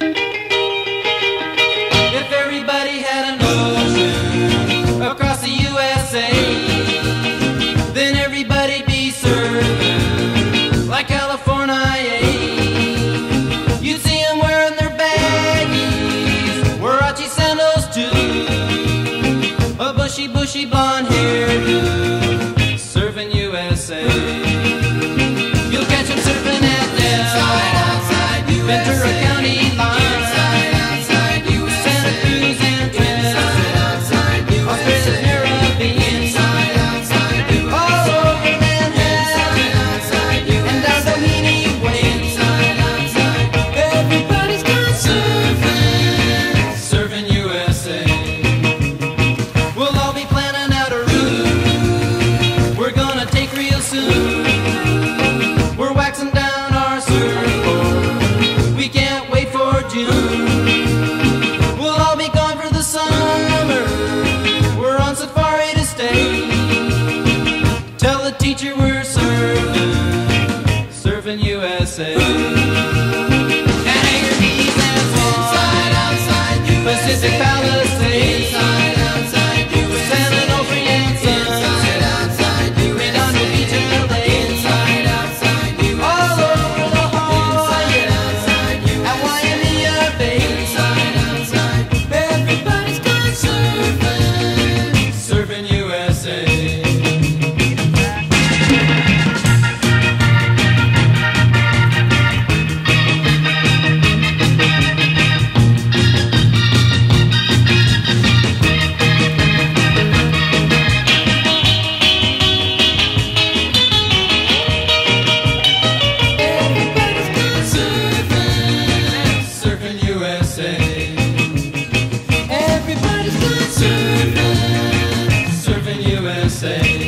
If everybody had an ocean across the USA, then everybody'd be serving like California. You'd wearing their baggies, sandals too, a bushy, bushy blonde. say say.